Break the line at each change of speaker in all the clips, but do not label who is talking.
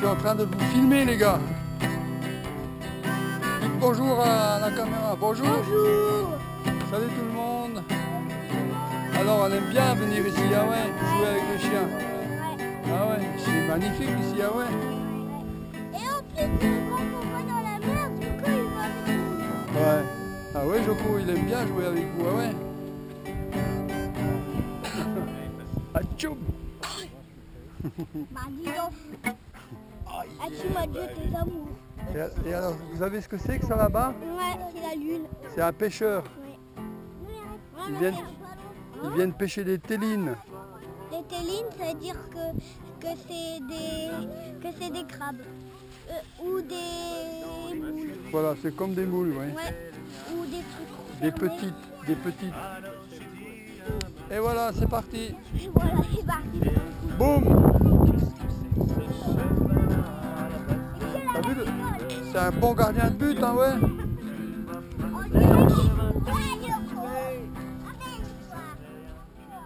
suis en train de vous filmer les gars. Dites bonjour à la caméra. Bonjour.
Bonjour
Salut tout le monde. Alors on aime bien venir ici, ah ouais, jouer avec le chien. Ah ouais, c'est magnifique ici, ah ouais.
Et en plus, quand on va dans la mer, Joko il va avec nous.
Ouais. Ah ouais, Joko, il aime bien jouer avec vous, ah ouais. Atchoum
Bah Ah tu m'as dit tes amours
et, et alors, vous savez ce que c'est que ça là-bas?
Ouais, c'est la lune
C'est un pêcheur.
Ouais.
Ils viennent, ils viennent pêcher des télines.
Les télines, ça veut dire que, que c'est des, que c'est des crabes. Euh, ou des moules.
Voilà, c'est comme des moules, ouais.
Ouais. Ou des trucs.
Des
fermés.
petites, des petites. Et voilà, c'est parti.
Et voilà, c'est parti.
Boum C'est un bon gardien de but, hein, ouais.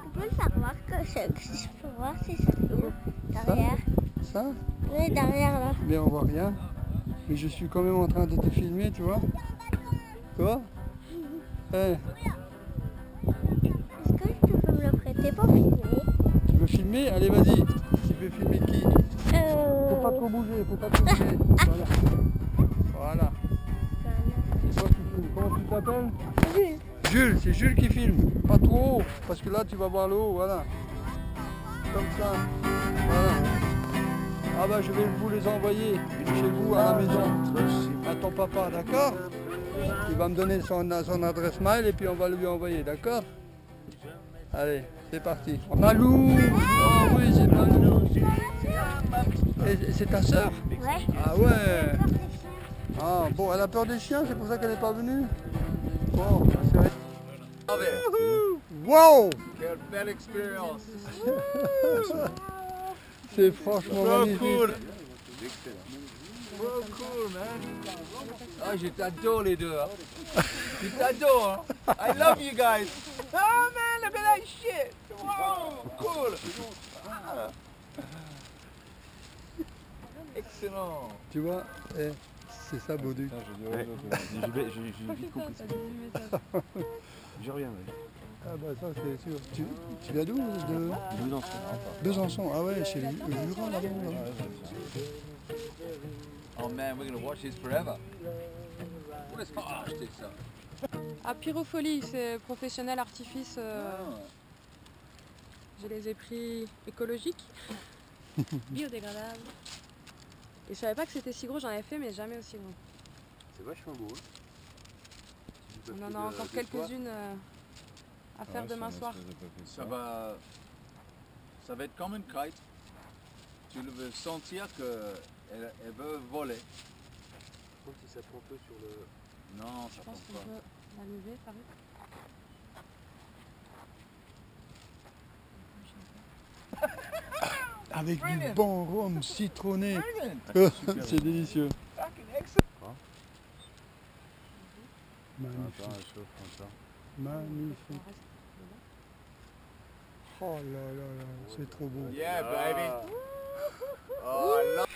Tu peux le faire voir que je, peux voir si ça derrière.
Ça?
Oui, derrière là.
Mais on voit rien. Mais je suis quand même en train de te filmer, tu vois. Tu vois Eh,
Est-ce que tu peux me le prêter pour filmer?
Tu veux filmer? Allez, vas-y. Tu veux filmer qui? Faut pas
euh...
trop bouger, faut pas trop bouger. Voilà.
Jules.
Jules, c'est Jules qui filme. Pas trop haut, parce que là tu vas voir le haut, voilà. Comme ça. Voilà. Ah bah je vais vous les envoyer chez vous à la maison. À ton papa, d'accord? Il va me donner son, son adresse mail et puis on va lui envoyer, d'accord? Allez, c'est parti. Malou Oh oui, c'est Malou. C'est ta
Ouais.
Ah ouais Ah bon, elle a peur des chiens, c'est pour ça qu'elle n'est pas venue? Bon. Wow
Quelle belle expérience.
C'est franchement
So
magnifique.
cool. So cool, man. Ah, je t'adore les deux. hein. Je t'adore. hein. I love you guys. Oh man, look at that shit. Wow, cool. Ah. Excellent.
Tu vois, eh, c'est ça Bauduc.
Je reviens, oui.
Ah bah ça c'est sûr. Tu, tu viens d'où de...
Besançon.
Besançon, ah ouais, chez les Jurons là-bas. là.
Oh man, we're gonna watch this forever. What is fantastic ça.
Ah, pyropholie, c'est professionnel artifice. euh,
Ah.
Je les ai pris écologiques, biodégradables. Et je savais pas que c'était si gros, j'en avais fait, mais jamais aussi gros.
C'est vachement beau. hein.
On
pas
en a
de-
encore quelques-unes euh, à faire demain soir.
Ça va, ça va être comme une kite. Tu veux sentir que elle, veut voler.
Par contre, si ça prend peu sur le.
Non, ça
Je
prend
pense qu'on
pas.
peut la lever,
Avec du bon rhum citronné. C'est délicieux. Magnifique. Magnifique. Oh là là là, c'est trop beau.
Yeah, baby.
Ah.
Oh, love